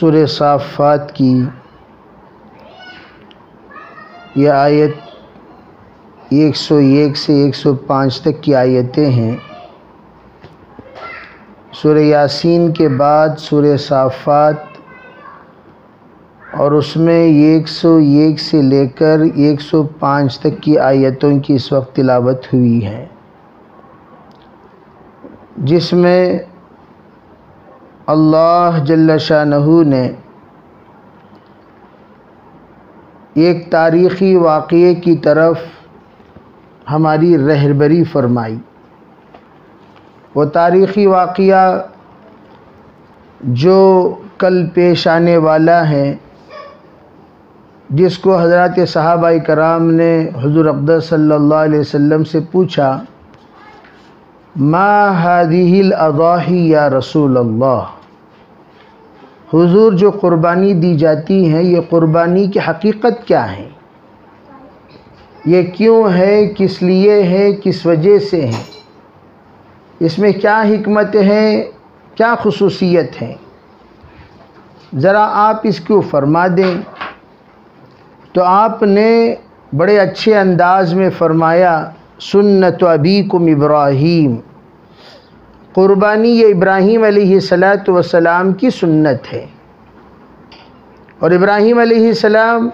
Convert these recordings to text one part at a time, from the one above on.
सुर साफ़ात की यह आयत 101 से 105 तक की आयतें हैं। सुर यासीन के बाद सुर साफ़ात और उसमें 101 से लेकर 105 तक की आयतों की इस वक्त तिलावत हुई है। जिसमें अल्लाह जल्ल शाहू ने एक तारीख़ी वाक़े की तरफ़ हमारी रहबरी फरमाई। वो तारीख़ी वाक़ जो कल पेश आने वाला है, जिसको हज़रत साहबा कराम ने हजूर अब्दुल सल्लल्लाहु अलैहि वसल्लम से पूछा, मा हादिहिल अदाही या रसूल अल्लाह हुजूर जो क़ुरबानी दी जाती हैं, ये क़ुरबानी की हकीकत क्या है? ये क्यों है, किस लिए है, किस वजह से है? इसमें क्या हिकमत है, क्या खसूसियत है? ज़रा आप इसको फरमा दें। तो आपने बड़े अच्छे अंदाज में फ़रमाया, सुन्नत अबीकुम इब्राहीम। क़ुरबानी ये इब्राहीम अलैहिस्सलात वसलाम की सुन्नत है। और इब्राहीम अलैहिस्सलाम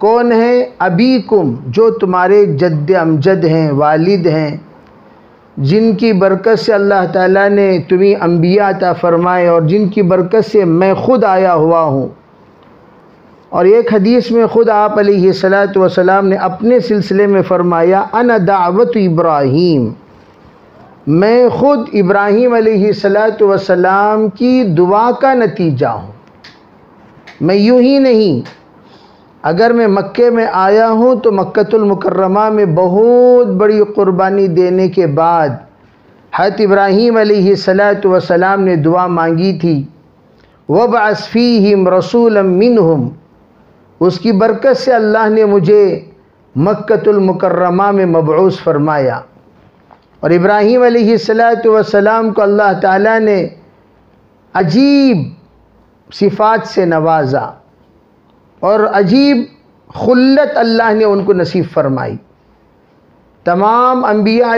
कौन है? अभी कुम जो तुम्हारे जद्द अमजद हैं, वालिद हैं, जिनकी बरकत से अल्लाह ताला ने तुम्हें अम्बिया अता फ़रमाए और जिनकी बरकत से मैं ख़ुद आया हुआ हूँ। और एक हदीस में ख़ुद आप सलात वसलाम ने अपने सिलसिले में फ़रमाया, अन दावत इब्राहीम। मैं ख़ुद इब्राहीम वसलाम की दुआ का नतीजा हूँ। मैं यूँ ही नहीं। अगर मैं मक्के में आया हूँ तो मक्तुलमकरमा में बहुत बड़ी क़ुरबानी देने के बाद हत इब्राहीम वसलाम ने दुआ मांगी थी वब असफ़ी रसूल मिन उसकी बरकत से अल्लाह ने मुझे मक्तुलमकरमा में मबूस फरमाया। और इब्राहीम वसलाम को अल्लाह ताला ने अजीब सिफ़ात से नवाजा और अजीब खुल्लत अल्लाह ने उनको नसीब फरमाई। तमाम अम्बिया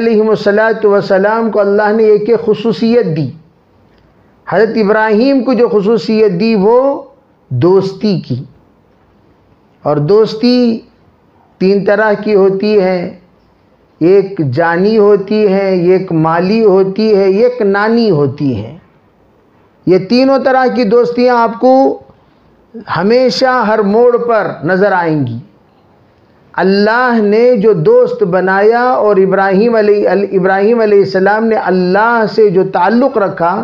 वसलाम को अल्लाह ने एक खसूसियत दी। हज़रत इब्राहीम को जो खसूसियत दी वो दोस्ती की। और दोस्ती तीन तरह की होती है। एक जानी होती है, एक माली होती है, एक नानी होती है। ये तीनों तरह की दोस्तियाँ आपको हमेशा हर मोड़ पर नज़र आएँगी। अल्लाह ने जो दोस्त बनाया और इब्राहिम इब्राहिम सलाम ने अल्लाह से जो ताल्लुक़ रखा,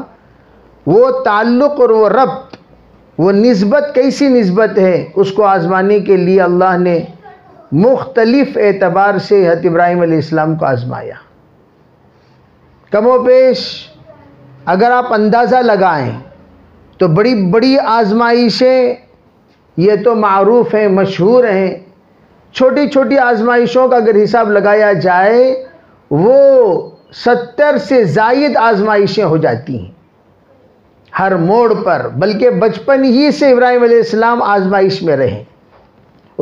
वो ताल्लुक़ और वो रब्त, वो नस्बत कैसी नस्बत है, उसको आज़माने के लिए अल्लाह ने मुख्तलिफ़ एतबार से हत इब्राहिम को आज़माया। कमो पेश, अगर आप अंदाज़ा लगाएँ तो बड़ी बड़ी आजमाइशें, ये तो मरूफ हैं, मशहूर हैं। छोटी छोटी आजमाइशों का अगर हिसाब लगाया जाए, वो सत्तर से जायद आजमाइशें हो जाती हैं। हर मोड़ पर, बल्कि बचपन ही से इब्राहिम आजमाइश में रहे।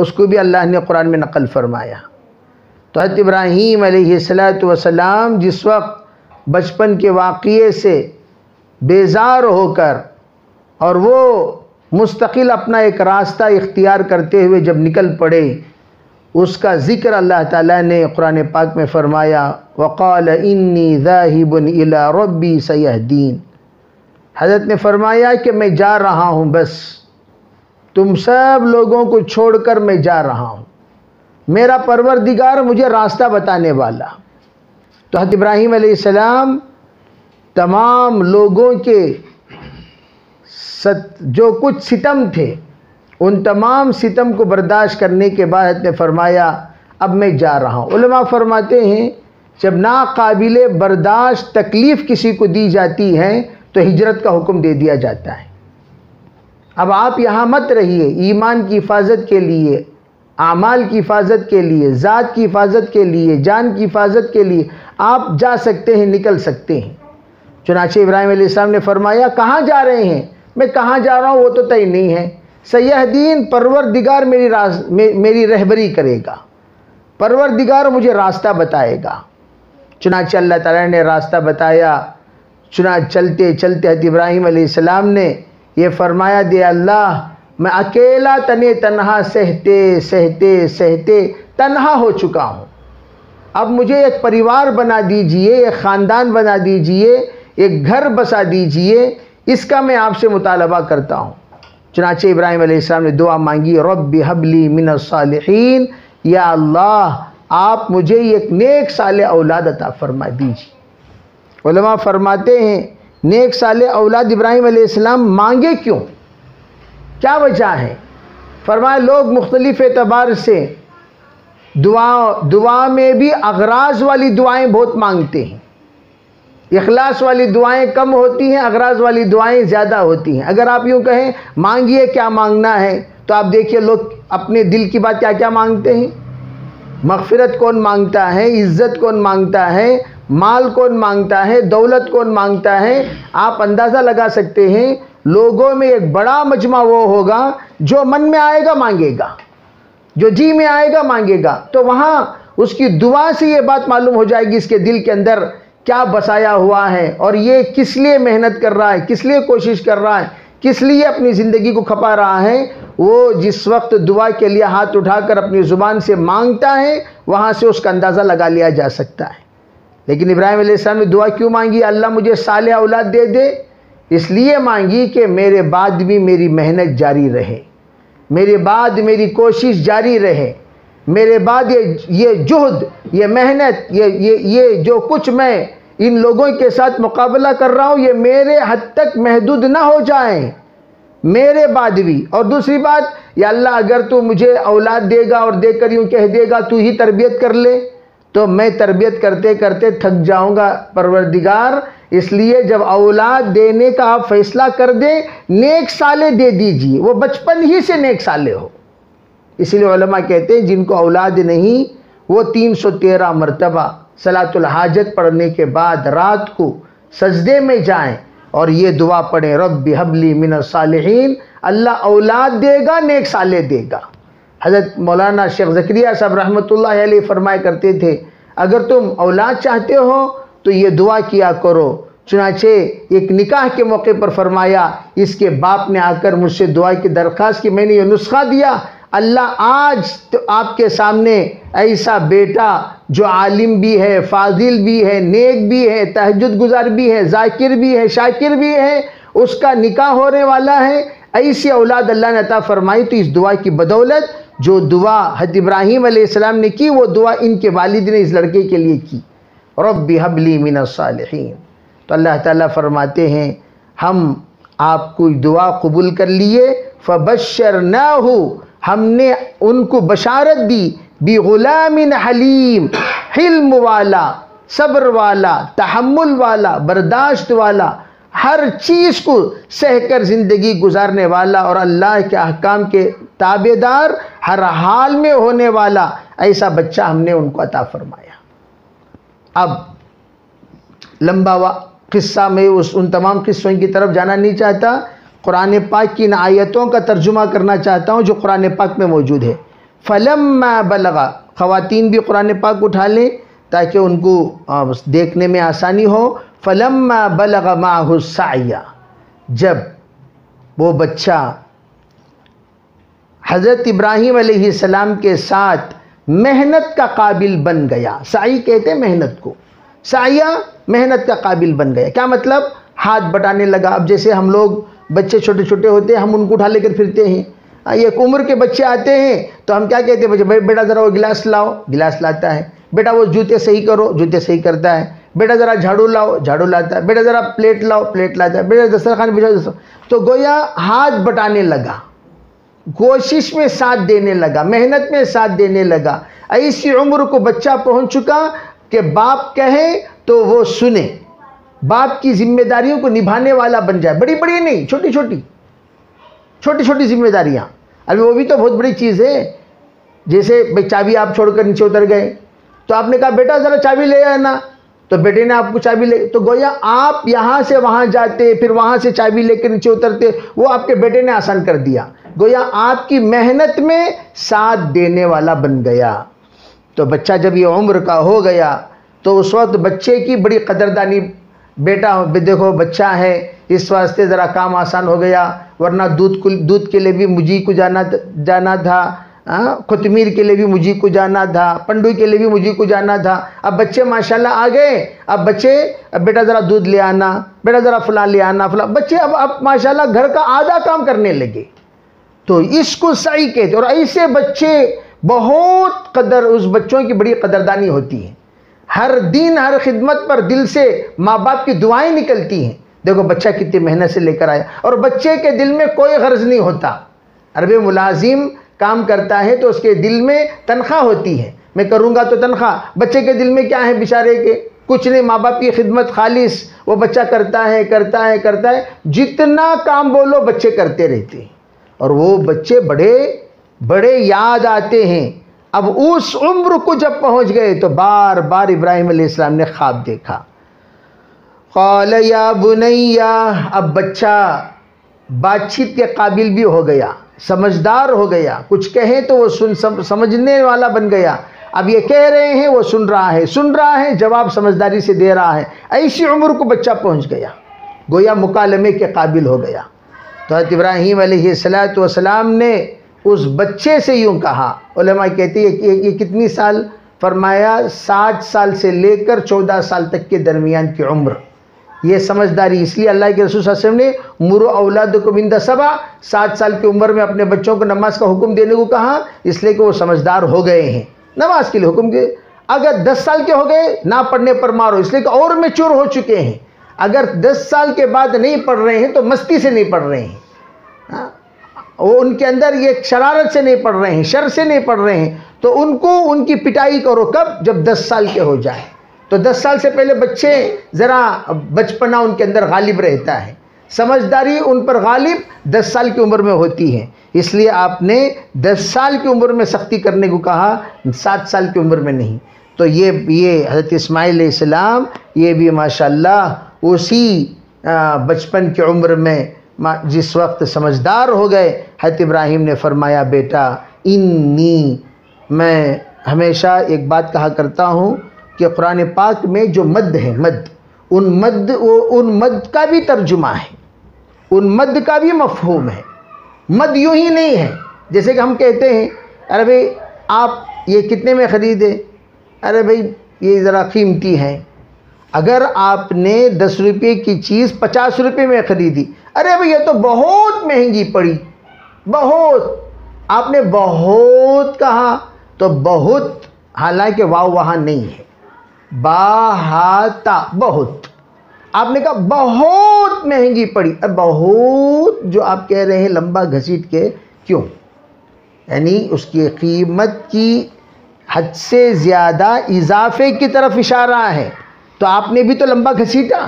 उसको भी अल्लाह ने कुरान में नकल फरमाया। तो हत इब्राहीम वसलाम जिस वक्त बचपन के वाक़े से बेजार होकर और वो मुस्तकिल अपना एक रास्ता इख्तियार करते हुए जब निकल पड़े, उसका ज़िक्र अल्लाह ताला ने कुरान पाक में फ़रमाया, वक़ाल इन्नी ज़ाहिबन इला रब्बी सयाहदीन। हज़रत ने फरमाया कि मैं जा रहा हूँ, बस। तुम सब लोगों को छोड़कर मैं जा रहा हूँ। मेरा परवरदिगार मुझे रास्ता बताने वाला। तो हत इब्राहीम सलाम तमाम लोगों के सत जो कुछ सितम थे, उन तमाम सितम को बर्दाश्त करने के बाद ने फरमाया, अब मैं जा रहा हूँ। उलमा फरमाते हैं, जब नाकाबिल बर्दाश्त तकलीफ़ किसी को दी जाती है तो हिजरत का हुक्म दे दिया जाता है। अब आप यहाँ मत रहिए ईमान की हिफाजत के लिए आमाल की हिफाजत के लिए ज़ात की हिफाजत के लिए जान की हिफाजत के लिए आप जा सकते हैं निकल सकते हैं। चुनाचे इब्राहिम ने फरमाया कहाँ जा रहे हैं? मैं कहाँ जा रहा हूँ वो तो तय नहीं है। सैह दीन परवर दिगार मेरी रास मे, मेरी रहबरी करेगा। परवर दिगार मुझे रास्ता बताएगा। चुनाचे अल्लाह ताला ने रास्ता बताया। चुना चलते चलते हत इब्राहिम ने ये फरमाया दे अल्लाह मैं अकेला तने तनहा सहते सहते सहते तनहा हो चुका हूँ अब मुझे एक परिवार बना दीजिए एक ख़ानदान बना दीजिए एक घर बसा दीजिए इसका मैं आपसे मुतालबा करता हूँ चुनाचे इब्राहिम अलैहिस्सलाम ने दुआ मांगी रब हबली मिन या अल्लाह आप मुझे एक नेक साल औलाद अता फरमा दीजिए फरमाते हैं नेक साले औलाद इब्राहिम अलैहिस्सलाम मांगे क्यों? क्या वजह है? फरमाए, लोग मुख्तलिफ़ एतबार से दुआ दुआ में भी अगराज वाली दुआएँ बहुत मांगते हैं। इखलास वाली दुआएँ कम होती हैं, अगराज वाली दुआएँ ज़्यादा होती हैं। अगर आप यूँ कहें, मांगिए क्या मांगना है? तो आप देखिए, लोग अपने दिल की बात क्या क्या मांगते हैं? मगफरत कौन माँगता है? इज़्ज़त कौन माँगता है? माल कौन माँगता है, दौलत कौन माँगता है, आप अंदाज़ा लगा सकते हैं, लोगों में एक बड़ा मजमा वो होगा जो मन में आएगा मांगेगा, जो जी में आएगा मांगेगा। तो वहाँ उसकी दुआ से ये बात मालूम हो जाएगी इसके दिल के अंदर क्या बसाया हुआ है और ये किस लिए मेहनत कर रहा है, किस लिए कोशिश कर रहा है, किस लिए अपनी ज़िंदगी को खपा रहा है, वो जिस वक्त दुआ के लिए हाथ उठाकर अपनी ज़ुबान से माँगता है, वहाँ से उसका अंदाज़ा लगा लिया जा सकता है। लेकिन इब्राहिम ने दुआ क्यों मांगी? अल्लाह मुझे साल औलाद दे दे। इसलिए मांगी कि मेरे बाद भी मेरी मेहनत जारी रहे। मेरे बाद मेरी कोशिश जारी रहे। मेरे बाद ये ये जुहद, ये मेहनत, ये ये ये जो कुछ मैं इन लोगों के साथ मुकाबला कर रहा हूँ, ये मेरे हद तक महदूद ना हो जाए। मेरे बाद भी। और दूसरी बात, या अल्लाह अगर तू मुझे औलाद देगा और देकर यूँ कह देगा, तू ही तरबियत कर ले। तो मैं तरबियत करते करते थक जाऊँगा, परवरदिगार। इसलिए जब औलाद देने का आप फैसला कर दें, नेक साले दे दीजिए। वो बचपन ही से नेक साले हो। इसलिए कहते हैं, जिनको औलाद नहीं, वो तीन सौ तेरह मरतबा, सलातुल हाजत पढ़ने के बाद रात को सजदे में जाएँ और ये दुआ पढ़ें रब हबली मिन सालहीन। अल्लाह औलाद देगा, नेक साले देगा। हज़रत मौलाना शेख जक्रिया साहब रहमत फरमाए करते थे, अगर तुम औलाद चाहते हो तो ये दुआ किया करो। चुनाचे एक निकाह के मौके पर फरमाया, इसके बाप ने आकर मुझसे दुआ की दरख्वास्त की। मैंने ये नुस्खा दिया, अल्लाह आज तो आपके सामने ऐसा बेटा जो आलिम भी है, फाजिल भी है, नेक भी है तहजद गुजार भी है, जाकिर भी है, शाकिर भी है, उसका निकाह होने वाला है। ऐसी औलाद अल्लाह ने अता फरमाई तो इस दुआ की बदौलत जो दुआ हज इब्राहीम अलैहिस्सलाम ने की, वो दुआ इनके वालिद ने इस लड़के के लिए की। रब्बी हबली मिन तो अल्लाह ताला फरमाते हैं, हम आपको दुआ कबूल कर लिए फ़बशर ना हो हमने उनको बशारत दी, बी ग़ुलामिन हलीम, हिल्म वाला, सब्र वाला तहमुल वाला, बर्दाश्त वाला हर चीज़ को सहकर ज़िंदगी गुजारने वाला और अल्लाह के अहकाम के ताबेदार, हर हाल में होने वाला, ऐसा बच्चा हमने उनको अता फरमाया। अब लंबा वा किस्सा में उस उन तमाम किस्सों की तरफ़ जाना नहीं चाहता। कुरान पाक की इन आयतों का तर्जुमा करना चाहता हूँ जो कुरान पाक में मौजूद है। फ़लम बलगा। ख़वातीन भी कुरान पाक उठा लें ताकि उनको देखने में आसानी हो। फ़लम बलगा माहुसाया जब वो बच्चा हज़रत इब्राहीम सलाम के साथ मेहनत का काबिल बन गया। साई कहते हैं मेहनत को। साया मेहनत का काबिल बन गया। क्या मतलब? हाथ बटाने लगा। अब जैसे हम लोग बच्चे छोटे छोटे होते हैं, हम उनको उठा लेकर फिरते हैं, एक उम्र के बच्चे आते हैं तो हम क्या कहते हैं? बच्चे, भाई बेटा ज़रा वो गिलास लाओ। गिलास लाता है। बेटा वो जूते सही करो। जूते सही करता है। बेटा ज़रा झाड़ू लाओ, झाड़ू लाता है। बेटा ज़रा प्लेट लाओ प्लेट लाता है। बेटा दस्तरखान बिछाओ तो गोया हाथ बटाने लगा। कोशिश में साथ देने लगा, मेहनत में साथ देने लगा। ऐसी उम्र को बच्चा पहुँच चुका कि बाप कहे तो वो सुने। बाप की जिम्मेदारियों को निभाने वाला बन जाए। बड़ी बड़ी नहीं छोटी छोटी छोटी छोटी जिम्मेदारियाँ। अभी वो भी तो बहुत बड़ी चीज़ है। जैसे भाई चाबी आप छोड़कर नीचे उतर गए। तो आपने कहा, बेटा ज़रा चाबी ले आना। तो बेटे ने आपको चाबी ले तो गोया, आप यहाँ से वहाँ जाते, फिर वहाँ से चाबी लेकर नीचे उतरते, वो आपके बेटे ने आसान कर दिया। गोया, आपकी मेहनत में साथ देने वाला बन गया। तो बच्चा जब ये उम्र का हो गया तो उस वक्त बच्चे की बड़ी कदरदानी, बेटा, देखो, बच्चा है, इस वास्ते ज़रा काम आसान हो गया, वरना दूध दूध के लिए भी मुझी को जाना जाना था। कोतमीर के लिए भी मुझी को जाना था पंडू के लिए भी मुझी को जाना था। अब बच्चे, माशाल्लाह, आ गए। अब बच्चे, अब बेटा ज़रा दूध ले आना, बेटा ज़रा फला ले आना, फला। बच्चे अब अब माशाल्लाह घर का आधा काम करने लगे। तो इसको सही कहते और ऐसे बच्चे बहुत कदर, उस बच्चों की बड़ी कदरदानी होती है। हर दिन, हर खिदमत पर दिल से माँ बाप की दुआएँ निकलती हैं। देखो, बच्चा कितनी मेहनत से लेकर आया। और बच्चे के दिल में कोई गर्ज नहीं होता। अरबे मुलाजिम काम करता है तो उसके दिल में तनख्वाह होती है। मैं करूँगा तो तनख्वाह। बच्चे के दिल में क्या है बेचारे के? कुछ नहीं माँ बाप की खिदमत खालिश। वो बच्चा करता है करता है करता है। जितना काम बोलो, बच्चे करते रहते हैं। और वो बच्चे बड़े बड़े याद आते हैं। अब उस उम्र को जब पहुँच गए तो बार बार इब्राहिम इस्लाम ने ख्वाब देखा। कौल, या बुनैया, अब बच्चा बातचीत के काबिल भी हो गया। समझदार हो गया। कुछ कहें तो वो सुन सम, समझने वाला बन गया। अब ये कह रहे हैं वो सुन रहा है। सुन रहा है जवाब समझदारी से दे रहा है। ऐसी उम्र को बच्चा पहुँच गया। गोया मुकालमे के काबिल हो गया। तो हज़रत इब्राहीम सलाम ने उस बच्चे से यूँ कहा। उलमा कहती है कि ये कितनी साल? फरमाया सात साल से लेकर चौदह साल तक के दरमियान की उम्र। ये समझदारी इसलिए अल्लाह के रसूल वसल्लम ने मुर औलाद को बिंदा सबा, सात साल की उम्र में अपने बच्चों को नमाज़ का हुक्म देने को कहा, इसलिए कि वो समझदार हो गए हैं। नमाज़ के लिए हुक्म के, अगर दस साल के हो गए, ना पढ़ने पर मारो, इसलिए कि और मेच्योर हो चुके हैं। अगर दस साल के बाद नहीं पढ़ रहे हैं तो मस्ती से नहीं पढ़ रहे हैं। हाँ? वो उनके अंदर ये शरारत से नहीं पढ़ रहे हैं, शर से नहीं पढ़ रहे हैं तो उनको, उनकी पिटाई करो कब? जब दस साल के हो जाए। तो दस साल से पहले बच्चे ज़रा बचपना उनके अंदर गालिब रहता है। समझदारी उन पर गालिब दस साल की उम्र में होती है। इसलिए आपने दस साल की उम्र में सख्ती करने को कहा, सात साल की उम्र में नहीं। तो ये ये हज़रत इस्माईल इस्लाम ये भी माशाल्लाह उसी बचपन की उम्र में जिस वक्त समझदार हो गए हत इब्राहिम ने फरमाया, बेटा, इन्नी, मैं हमेशा एक बात कहा करता हूँ कि कुरान पाक में जो मद है, मद, उन मद, वो उन मद का भी तर्जुमा है, उन मद का भी मफहूम है। मद यूँ ही नहीं है, जैसे कि हम कहते हैं, अरे भाई, आप ये कितने में ख़रीदे? अरे भाई, ये ज़रा कीमती है। अगर आपने दस रुपये की चीज़ पचास रुपये में ख़रीदी, अरे भाई, ये तो बहुत महँगी पड़ी, बहुत। आपने बहुत कहा तो बहुत, हालाँकि वाह वहाँ नहीं है। बाहाता बहुत। आपने कहा बहुत महँगी पड़ी। अब बहुत जो आप कह रहे हैं लंबा घसीट के क्यों? यानी उसकी कीमत की हद से ज़्यादा इजाफे की तरफ़ इशारा है। तो आपने भी तो लंबा घसीटा।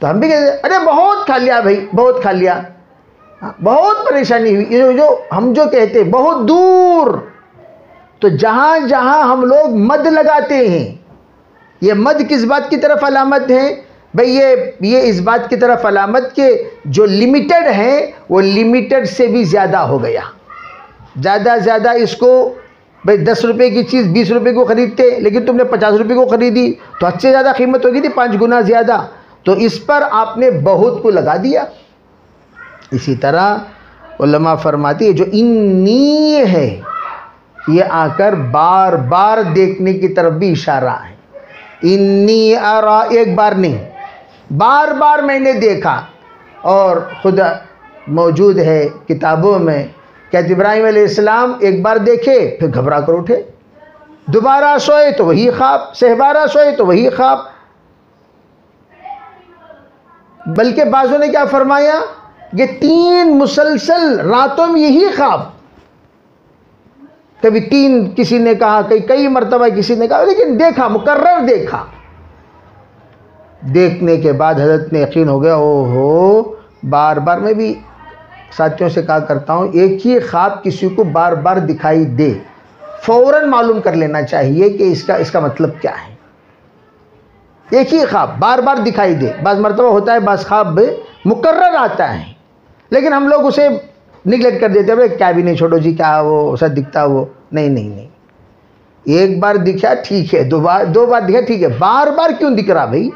तो हम भी कहते अरे बहुत खा लिया भाई बहुत खा लिया। हाँ, बहुत परेशानी हुई। जो जो हम जो कहते बहुत दूर तो जहाँ जहाँ हम लोग मद लगाते हैं, ये मद किस बात की तरफ़ अलामत है? भाई ये ये इस बात की तरफ़ अलामत के जो लिमिटेड है, वो लिमिटेड से भी ज़्यादा हो गया। ज़्यादा ज़्यादा इसको, भाई दस रुपये की चीज़ बीस रुपये को ख़रीदते, लेकिन तुमने पचास रुपये को ख़रीदी तो अच्छे ज़्यादा कीमत होगी थी, पाँच गुना ज़्यादा। तो इस पर आपने बहुत को लगा दिया। इसी तरह फरमाती है, जो इन्नी है ये आकर बार बार देखने की तरफ़ भी इशारा है। इन्नी आरा एक बार नहीं बार बार मैंने देखा और खुदा मौजूद है किताबों में क्या इब्राहिम इस्लाम एक बार देखे, फिर घबरा कर उठे। दोबारा सोए तो वही ख्वाब सहबारा सोए तो वही ख्वाब। बल्कि बाजों ने क्या फरमाया कि तीन मुसलसल रातों में यही ख्वाब। कभी तीन किसी ने कहा कई कई मरतबा किसी ने कहा, लेकिन देखा मुकर्र देखा। देखने के बाद हज़रत ने यकीन हो गया, ओहो बार बार मैं भी साथियों से कहा करता हूँ, एक ही ख्वाब किसी को बार बार दिखाई दे, फ़ौरन मालूम कर लेना चाहिए कि इसका इसका मतलब क्या है। एक ही ख्वाब बार बार दिखाई दे। बस मरतबा होता है बस ख्वाब मुकर्र आता है। लेकिन हम लोग उसे निगलेक्ट कर देते हैं क्या भी नहीं छोड़ो जी, क्या वो ऐसा दिखता वो? नहीं नहीं नहीं। एक बार दिखा, ठीक है। दो बार दो बार दिखा, ठीक है। बार बार क्यों दिख रहा भाई?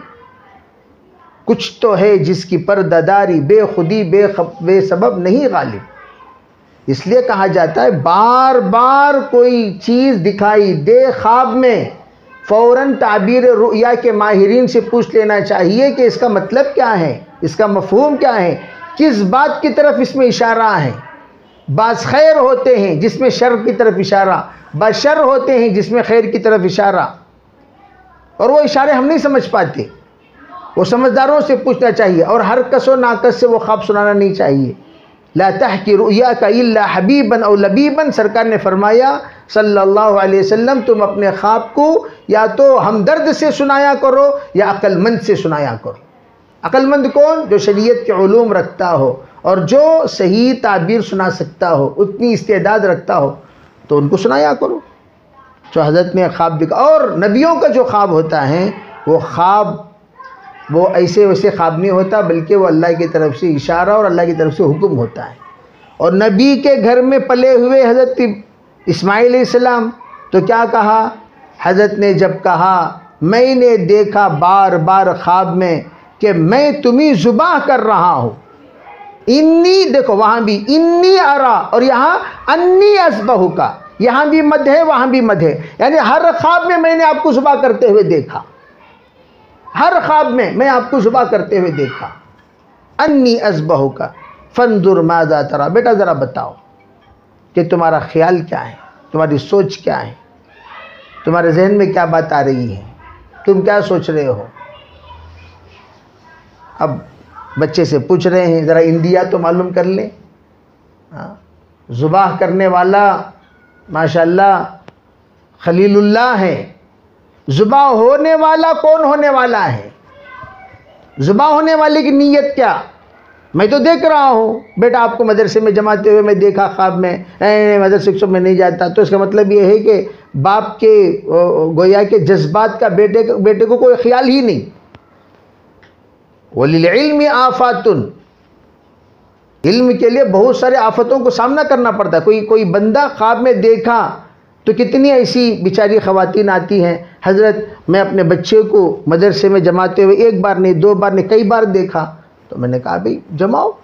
कुछ तो है जिसकी परदादारी बेखुदी बे बेसबब नहीं गालिब। इसलिए कहा जाता है, बार बार कोई चीज़ दिखाई दे ख्वाब में फ़ौर ताबीर रुया के माहरीन से पूछ लेना चाहिए कि इसका मतलब क्या है, इसका मफहूम क्या है, किस बात की तरफ़ इसमें इशारा है। बास खैर होते हैं जिसमें शर की तरफ़ इशारा बशर होते हैं जिसमें खैर की तरफ़ इशारा। और वो इशारे हम नहीं समझ पाते। वो समझदारों से पूछना चाहिए और हर कसो नाकस से वो ख्वाब सुनाना नहीं चाहिए। ला की रुया का इल्ला हबीबन और लबीबन, सरकार ने फरमाया, सल्लल्लाहु अलैहि वसल्लम, तुम अपने ख्वाब को या तो हमदर्द से सुनाया करो या अक्लमंद से सुनाया करो। अक्लमंद कौन? जो शरीयत के ूम रखता हो। और जो सही ताबीर सुना सकता हो, उतनी इस्तेदाद रखता हो तो उनको सुनाया करो। जो हज़रत ने ख्वाब दिखा, और नबियों का जो ख्वाब होता है, वो ख्वाब, वो ऐसे वैसे ख्वाब नहीं होता, बल्कि वो अल्लाह की तरफ़ से इशारा और अल्लाह की तरफ़ से हुक्म होता है। और नबी के घर में पले हुए हज़रत इस्माईल इस्लाम तो क्या कहा? हज़रत ने जब कहा, मैंने देखा बार बार ख्वाब में कि मैं तुम्हें जुबा कर रहा हूँ। इन्नी, देखो, वहाँ भी इन्नी अरा, और यहाँ अन्नी असबहू का। यहाँ भी मध है, वहाँ भी मध है। यानी हर ख्वाब में मैंने आपको सुबह करते हुए देखा। हर ख्वाब में मैं आपको सुबह करते हुए देखा। अन्नी अजबह का। फंदुर माजा तरा। बेटा, ज़रा बताओ कि तुम्हारा ख्याल क्या है? तुम्हारी सोच क्या है? तुम्हारे जहन में क्या बात आ रही है? तुम क्या सोच रहे हो? अब बच्चे से पूछ रहे हैं, ज़रा इंडिया तो मालूम कर लें। हाँ जुबाह करने वाला, माशाल्लाह, खलीलुल्लाह है। जुबा होने वाला कौन होने वाला है? जुबा होने वाले की नीयत क्या? मैं तो देख रहा हूँ। बेटा, आपको मदरसे में जमाते हुए मैं देखा, ख्वाब में मदरसे में नहीं जाता। तो इसका मतलब ये है कि बाप के गोया के जज्बात का बेटे बेटे को कोई ख्याल ही नहीं। वलीम आफातुन। इल्म के लिए बहुत सारे आफतों को सामना करना पड़ता है। कोई कोई बंदा ख्वाब में देखा तो कितनी ऐसी बेचारी खवतिन आती हैं? हज़रत, मैं अपने बच्चे को मदरसे में जमाते हुए एक बार नहीं, दो बार नहीं, कई बार देखा। तो मैंने कहा, भाई, जमाओ।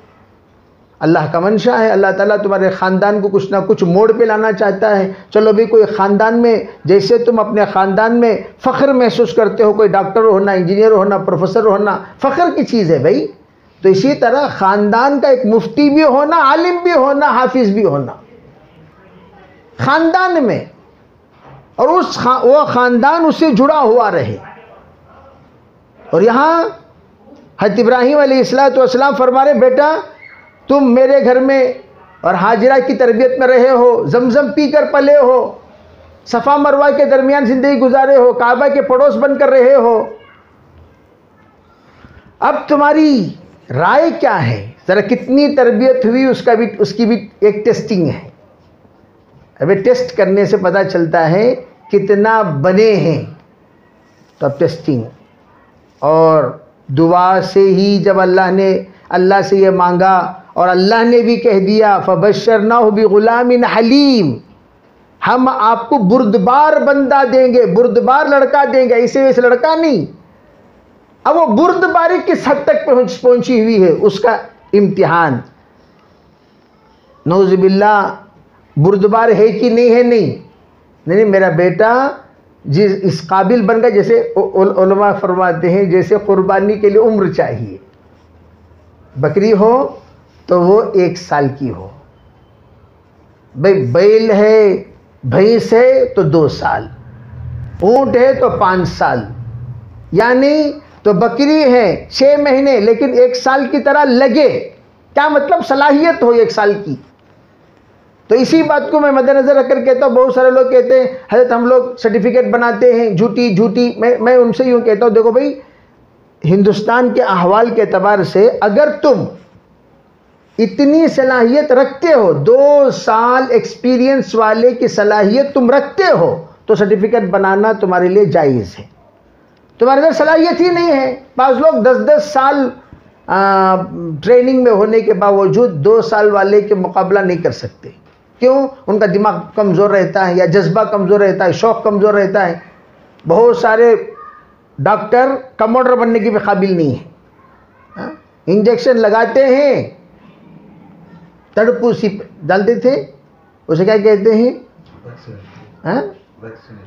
अल्लाह का मंशा है अल्लाह ताला तुम्हारे ख़ानदान को कुछ ना कुछ मोड़ पे लाना चाहता है। चलो भाई कोई ख़ानदान में जैसे तुम अपने ख़ानदान में फ़ख्र महसूस करते हो कोई डॉक्टर होना इंजीनियर होना प्रोफेसर होना फ़ख्र की चीज़ है भाई। तो इसी तरह ख़ानदान का एक मुफ्ती भी होना आलिम भी होना हाफिज़ भी होना ख़ानदान में और उस खा, वो ख़ानदान उससे जुड़ा हुआ रहे। और यहाँ हज इब्राहिम अलैहिस्सलाम फरमा रहे बेटा तुम मेरे घर में और हाजिरा की तरबियत में रहे हो, जमजम पी कर पले हो, सफ़ा मरवा के दरमियान ज़िंदगी गुजारे हो, काबा के पड़ोस बनकर रहे हो। अब तुम्हारी राय क्या है? ज़रा कितनी तरबियत हुई उसका भी, उसकी भी एक टेस्टिंग है। अभी टेस्ट करने से पता चलता है कितना बने हैं। तो अब टेस्टिंग और दुआ से ही जब अल्लाह ने, अल्लाह से ये मांगा और अल्लाह ने भी कह दिया फ़बशर ना हो भी ग़ुलामिन हलीम. हम आपको बुर्दबार बंदा देंगे, बुर्दबार लड़का देंगे, इसे वैसे लड़का नहीं। अब वो बुरदबारी किस हद तक पहुँच, पहुँची हुई है, उसका इम्तिहान। नौजबिल्ला बुरदबार है कि नहीं है? नहीं। नहीं नहीं, मेरा बेटा जिस, इस काबिल बन गया, जैसे फरमाते हैं, जैसे कुर्बानी के लिए उम्र चाहिए। बकरी हो तो वो एक साल की हो। भाई बैल है, भैंस है तो दो साल। ऊँट है तो पाँच साल। यानी तो बकरी है छः महीने, लेकिन एक साल की तरह लगे। क्या मतलब सलाहियत हो एक साल की? तो इसी बात को मैं मद्देनज़र रखकर कहता हूँ, बहुत सारे लोग कहते हैं, हज़रत, हम लोग सर्टिफिकेट बनाते हैं, झूठी झूठी। मैं मैं उनसे यूँ कहता हूँ, देखो भाई, हिंदुस्तान के अहवाल के अतबार से अगर तुम इतनी सलाहियत रखते हो दो साल एक्सपीरियंस वाले की सलाहियत तुम रखते हो तो सर्टिफिकेट बनाना तुम्हारे लिए जायज़ है। तुम्हारे अंदर सलाहियत ही नहीं है। पाँच लोग दस दस साल आ, ट्रेनिंग में होने के बावजूद दो साल वाले के मुकाबला नहीं कर सकते। क्यों? उनका दिमाग कमज़ोर रहता है या जज्बा कमज़ोर रहता है शौक़ कमज़ोर रहता है। बहुत सारे डॉक्टर कमांडर बनने के भी काबिल नहीं है। इंजेक्शन लगाते हैं तड़पू सी डालते थे उसे क्या कहते हैं?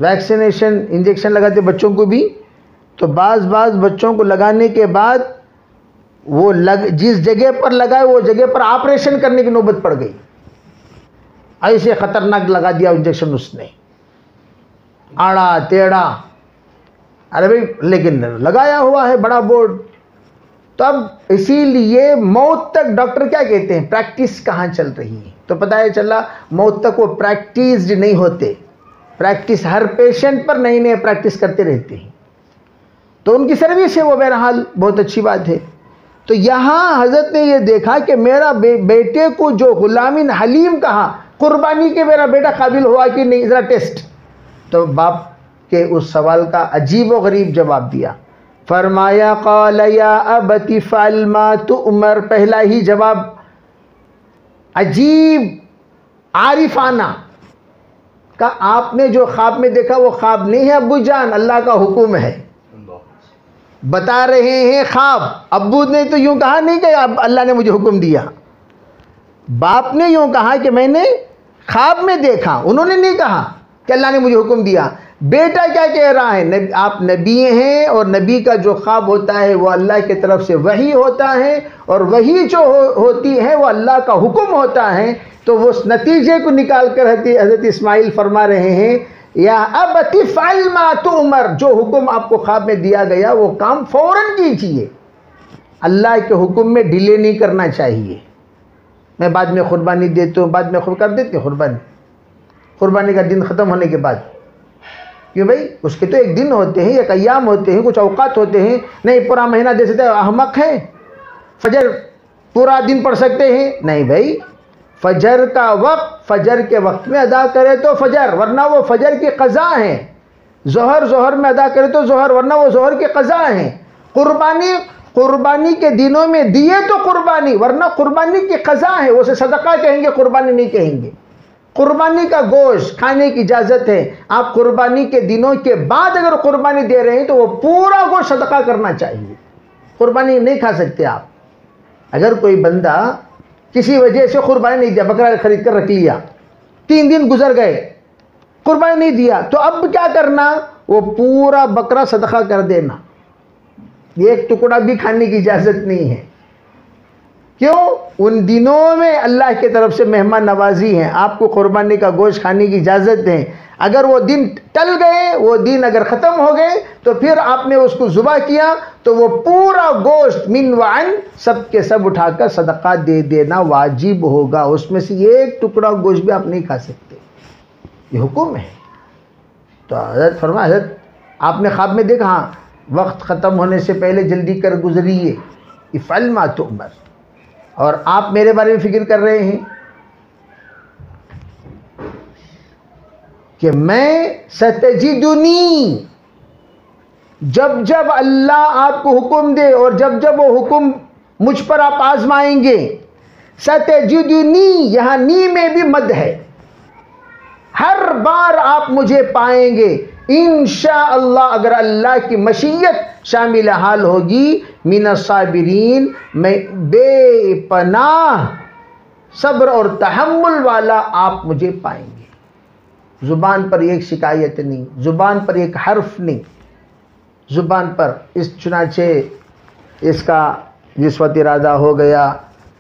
वैक्सीनेशन इंजेक्शन लगाते बच्चों को भी। तो बाज बाज बच्चों को लगाने के बाद वो लग जिस जगह पर लगाए वो जगह पर ऑपरेशन करने की नौबत पड़ गई। ऐसे खतरनाक लगा दिया इंजेक्शन उसने। आड़ा टेढ़ा। अरे भाई लेकिन लगाया हुआ है बड़ा बोर्ड तो अब इसीलिए मौत तक डॉक्टर क्या कहते हैं? प्रैक्टिस कहाँ चल रही है? तो पता है चला मौत तक वो प्रैक्टिस नहीं होते। प्रैक्टिस हर पेशेंट पर नई नए प्रैक्टिस करते रहते हैं। तो उनकी सर्विस है वो बहरहाल बहुत अच्छी बात है। तो यहाँ हज़रत ने ये देखा कि मेरा बे, बेटे को जो गुलामिन हलीम कहा कुर्बानी के मेरा बेटा काबिल हुआ कि नहीं? ज़रा टेस्ट तो बाप के उस सवाल का अजीब व गरीब जवाब दिया। फरमाया कौलया अबती फ़लमा तो उमर पहला ही जवाब, अजीब, आरिफाना। का आपने जो ख्वाब में देखा, वो ख्वाब नहीं है अबू जान, अल्लाह का हुक्म है। बता रहे हैं ख्वाब। अबू ने तो यूँ कहा नहीं कि अब अल्लाह ने मुझे हुक्म दिया। बाप ने यूँ कहा कि मैंने ख्वाब में देखा, उन्होंने नहीं कहा कि अल्लाह ने मुझे हुक्म दिया। बेटा क्या कह रहा है? नबी, आप नबी हैं और नबी का जो ख्वाब होता है वो अल्लाह की तरफ़ से वही होता है और वही जो हो, होती है वो अल्लाह का हुक्म होता है। तो वो उस नतीजे को निकाल कर हज़रत इस्माइल फरमा रहे हैं या अब अतिफ़ालमा तो उमर जो हुक्म आपको ख्वाब में दिया गया वो काम फ़ौरन कीजिए। अल्लाह के हुक्म में डिले नहीं करना चाहिए। मैं बाद में क़ुरबानी देता हूँ बाद में कर देती हूँ क़ुरबानी क़ुरबानी का दिन ख़त्म होने के बाद। क्यों भाई, उसके तो एक दिन होते हैं, एक अयाम होते हैं, कुछ अवकात होते हैं। नहीं, पूरा महीना दे सकते, अहमक है। फजर पूरा दिन पढ़ सकते हैं। नहीं भाई, फजर का वक्त, फजर के वक्त में अदा करे तो फजर, वरना वो फजर की कज़ा है। जहर जहर में अदा करे तो जहर, वरना वो जहर की कज़ा है। कुर्बानी कुर्बानी के दिनों में दिए तो कुर्बानी, वरना कुर्बानी की कज़ा है। उसे सदका कहेंगे, कुर्बानी नहीं कहेंगे। कुर्बानी का गोश्त खाने की इजाज़त है। आप कुर्बानी के दिनों के बाद अगर कुर्बानी दे रहे हैं तो वो पूरा गोश्त सदका करना चाहिए। कुर्बानी नहीं खा सकते आप। अगर कोई बंदा किसी वजह से कुर्बानी नहीं दिया, बकरा खरीद कर रख लिया, तीन दिन गुजर गए, कुर्बानी नहीं दिया तो अब क्या करना? वो पूरा बकरा सदका कर देना। एक टुकड़ा भी खाने की इजाज़त नहीं है। क्यों? उन दिनों में अल्लाह की तरफ़ से मेहमान नवाजी हैं। आपको कुर्बानी का गोश्त खाने की इजाज़त दें। अगर वो दिन टल गए, वो दिन अगर ख़त्म हो गए तो फिर आपने उसको ज़ुबा किया तो वो पूरा गोश्त मिन वान सब के सब उठाकर सदका दे देना वाजिब होगा। उसमें से एक टुकड़ा गोश्त भी आप नहीं खा सकते। ये हुक्म है। तो हज़रत फरमा, हज़रत, आपने ख्वाब में देखा हाँ वक्त ख़त्म होने से पहले जल्दी कर गुजरिए। इफ़ल मा तुमर और आप मेरे बारे में फ़िक्र कर रहे हैं कि मैं सतजिदुनी जब जब अल्लाह आपको हुक्म दे और जब जब वो हुक्म मुझ पर आप आजमाएँगे सतजुदनी यहाँ नी में भी मद है। हर बार आप मुझे पाएँगे इन अल्लाह अगर अल्लाह की मशीयत शामिल हाल होगी, मीन साबिरीन, मैं बेपनाह, सब्र और तहमुल वाला आप मुझे पाएँगे। ज़ुबान पर एक शिकायत नहीं, ज़ुबान पर एक हर्फ नहीं, ज़ुबान पर इस चुनाचे इसका वक्त इरादा हो गया।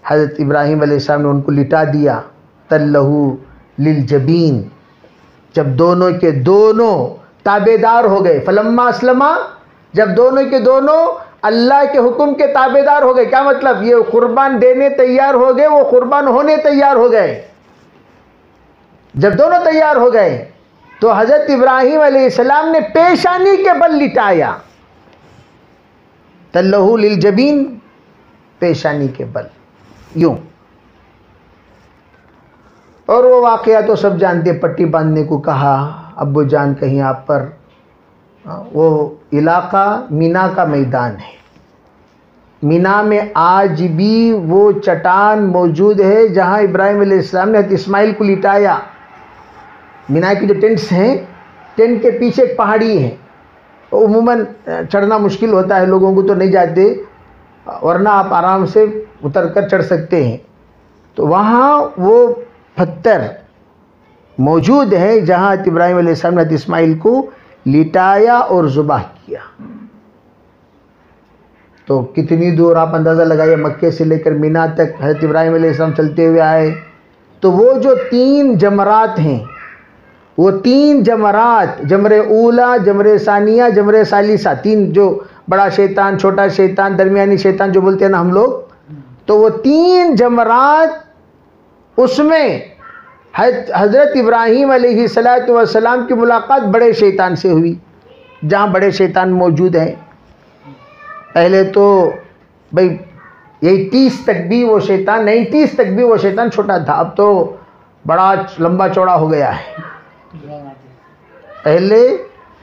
हज़रत इब्राहिम ने उनको लिटा दिया, तल्लहू लिल जबीन। जब दोनों के दोनों ताबेदार हो गए। फलम्मा असलमा, जब दोनों के दोनों अल्लाह के हुक्म के ताबेदार हो गए, क्या मतलब? ये कुर्बान देने तैयार हो गए, वो कुर्बान होने तैयार हो गए। जब दोनों तैयार हो गए तो हज़रत इब्राहिम सलाम ने पेशानी के बल लिटाया। तल्लहू लिल जबीन, पेशानी के बल। यूँ। और वो वाक़ तो सब जानते पट्टी बांधने को कहा अब्बू जान कहीं आप पर वो इलाका मीना का मैदान है। मीना में आज भी वो चट्टान मौजूद है जहाँ इब्राहिम इस्लाम ने इस्माइल को लिटाया। मीना की जो टेंट्स हैं, टेंट के पीछे एक पहाड़ी है। तो उमूमन चढ़ना मुश्किल होता है, लोगों को तो नहीं जाते, वरना आप आराम से उतर कर चढ़ सकते हैं। तो वहाँ वो पत्थर मौजूद है जहाँ इब्राहिम ने इस्माइल को लिटाया और ज़ुबाह किया। तो कितनी दूर आप अंदाज़ा लगाइए, मक्के से लेकर मीना तक हज़रत इब्राहिम चलते हुए आए। तो वो जो तीन जमरात हैं, वो तीन जमरात, जमरे ऊला, जमरे सानिया, जमरे सालिसा, तीन जो बड़ा शैतान, छोटा शैतान, दरमियानी शैतान जो बोलते हैं ना हम लोग तो वो तीन जमरात उसमें हज़रत इब्राहीम सलाम की मुलाकात बड़े शैतान से हुई, जहाँ बड़े शैतान मौजूद हैं। पहले तो भाई, यही तीस तक भी वो शैतान, नहीं, तीस तक भी वो शैतान छोटा था, अब तो बड़ा लंबा चौड़ा हो गया है। पहले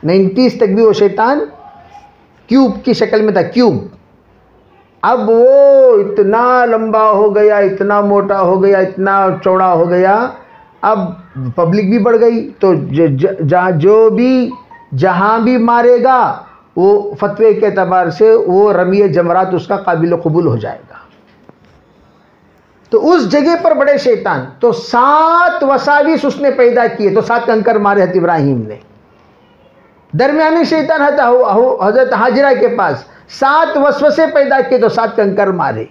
नाइन्टीस तक भी वो शैतान क्यूब की शक्ल में था, क्यूब। अब वो इतना लंबा हो गया, इतना मोटा हो गया, इतना चौड़ा हो गया अब पब्लिक भी बढ़ गई तो जहाँ जो भी, जहाँ भी मारेगा, वो फतवे के अतबार से वो रमी जमरात उसका काबिल कबूल हो जाएगा। तो उस जगह पर बड़े शैतान तो सात वसाविस उसने पैदा किए तो सात कंकर मारे हत इब्राहिम ने। दरमियानी शैतान हज़रत हाजिरा के पास सात वसवसे पैदा किए तो सात कंकर मारे।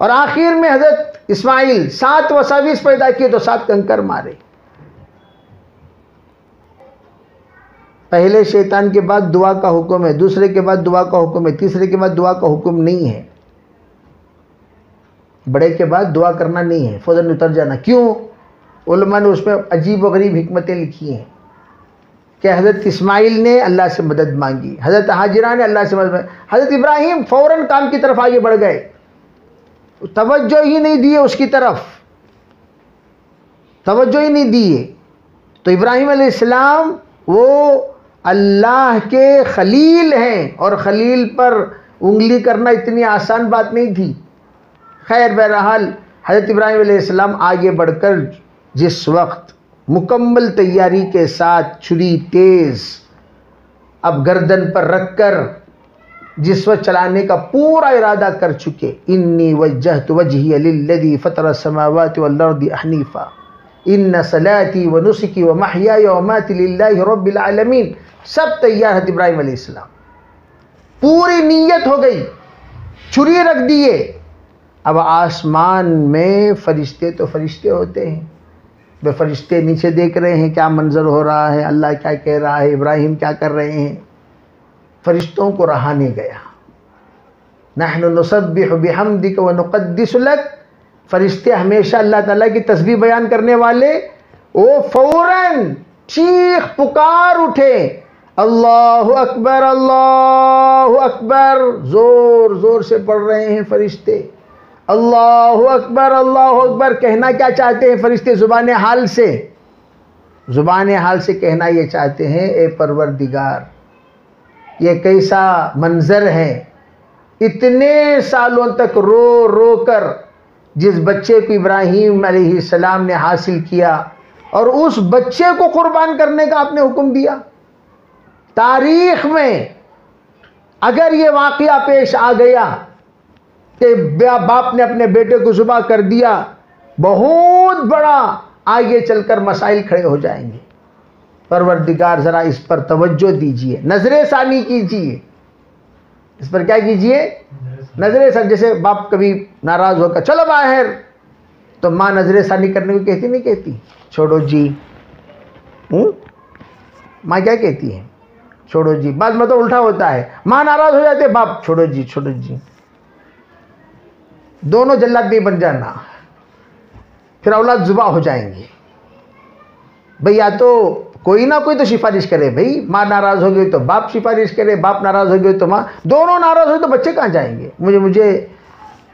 और आखिर में हज़रत इस्माइल सात वसाविस पैदा किए तो सात कंकर मारे। पहले शैतान के बाद दुआ का हुक्म है, दूसरे के बाद दुआ का हुक्म है, तीसरे के बाद दुआ का हुक्म नहीं है। बड़े के बाद दुआ करना नहीं है फ़ौरन उतर जाना। क्यों? उलमा ने उसमें अजीब व गरीब हमतें लिखी हैं कि हज़रत इस्माइल ने अल्लाह से मदद मांगी, हज़रत हाजिरा ने अल्लाह से मदद मांगी। हज़रत इब्राहिम फ़ौर काम की तरफ़ आगे बढ़ गए। तवज्जो ही नहीं दिए उसकी तरफ़। तवज्जो ही नहीं दिए। तो इब्राहिम अलैहिस्सलाम, वो अल्लाह के खलील हैं और खलील पर उंगली करना इतनी आसान बात नहीं थी। खैर बहरहाल, हज़रत इब्राहिम अलैहिस्सलाम आगे बढ़कर जिस वक्त मुकम्मल तैयारी के साथ छुरी तेज़ अब गर्दन पर रखकर जिस वक्त चलाने का पूरा इरादा कर चुके। इन्नी वजह तो वजह अली फ़तर हनीफ़ा। इन सलाती व नुसकी व महया सब तैयार है इब्राहिम अलैहिस्सलाम पूरी नीयत हो गई। छुरी रख दिए। अब आसमान में फरिश्ते तो फरिश्ते होते हैं। वे फरिश्ते नीचे देख रहे हैं, क्या मंजर हो रहा है, अल्लाह क्या कह रहा है, इब्राहिम क्या कर रहे हैं। फरिश्तों को रहाने गया। नहनसबिहमदिक व नुक़द्दिसलक फरिश्ते हमेशा अल्लाह ताला की तस्वीर बयान करने वाले वो फ़ौरन चीख, पुकार उठे। अल्लाह अकबर अल्लाह अकबर। ज़ोर ज़ोर से पढ़ रहे हैं फरिश्ते। अल्लाह अकबर अल्लाह अकबर। कहना क्या चाहते हैं फरिश्ते ज़ुबान हाल से? ज़ुबान हाल से कहना ये चाहते हैं, ए परवरदिगार ये कैसा मंज़र है? इतने सालों तक रो रो कर जिस बच्चे को इब्राहिम सलाम ने हासिल किया और उस बच्चे को कुर्बान करने का आपने हुक्म दिया। तारीख में अगर ये वाक़या पेश आ गया कि बाप ने अपने बेटे को जुबा कर दिया, बहुत बड़ा आगे चलकर मसाइल खड़े हो जाएँगे। परवरदिगार, ज़रा इस पर तवज्जो दीजिए। नज़र सानी कीजिए। इस पर क्या कीजिए? नज़र सानी, जैसे बाप कभी नाराज़ होकर, चलो बाहर। तो माँ नज़र सानी करने को कहती, नहीं कहती? छोड़ो जी। हम्म? माँ क्या कहती है? छोड़ो जी। बाद में तो उल्टा होता है। माँ नाराज़ हो जाते बाप, छोड़ो जी छोड़ो जी। दोनों जल्लाद बन जाना। फिर औलाद जुबा हो जाएँगे। भैया तो कोई ना कोई तो सिफारिश करे, भाई, माँ नाराज़ हो गई तो बाप सिफारिश करे, बाप नाराज़ हो गई तो माँ, दोनों नाराज़ हो तो बच्चे कहाँ जाएँगे? मुझे मुझे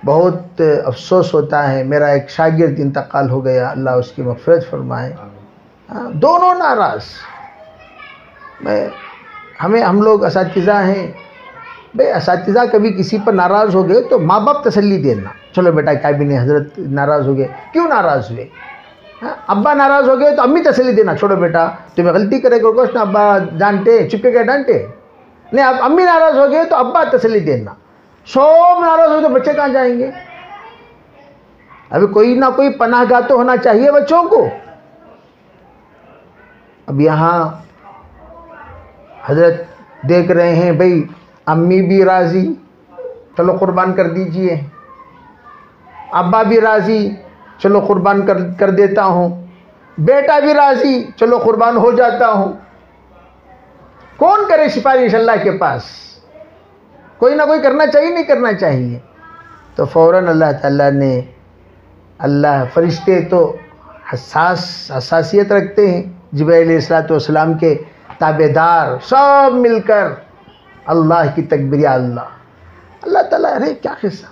बहुत अफसोस होता है, मेरा एक शागिर्द इंतकाल हो गया, अल्लाह उसकी मफरत फरमाए। हाँ दोनों नाराज़। मैं, हमें, हम लोग इस हैं। भाई इस कभी किसी पर नाराज़ हो गए तो माँ बाप तसली देना। चलो बेटा नहीं, हज़रत नाराज़ हो गए। क्यों नाराज़ हुए? अब्बा नाराज़ हो गए तो अम्मी तसली देना, छोड़ो बेटा। तुम्हें गलती करे कुछ ना अब्बा डांटे चुपके के डांटे? नहीं अब अम्मी नाराज़ हो गए तो अब्बा तसली देना। सब नाराज़ हो तो बच्चे कहाँ जाएँगे? अभी कोई ना कोई पनाहगाह तो होना चाहिए बच्चों को। अब यहाँ हज़रत देख रहे हैं, भाई, अम्मी भी राज़ी, चलो कुर्बान कर दीजिए। अब्बा भी राज़ी चलो कुर्बान कर कर देता हूँ। बेटा भी राज़ी, चलो कुर्बान हो जाता हूँ। कौन करे सिफारिश अल्लाह के पास? कोई ना कोई करना चाहिए, नहीं करना चाहिए। तो फ़ौर अल्लाह ताला ने, अल्लाह फरिश्ते तो हसास, हसासियत रखते हैं जबैसलाम के ताबेदार सब मिलकर अल्लाह की तकबरिया अल्लाह। अल्लाह ताला, अरे क्या किस्सा?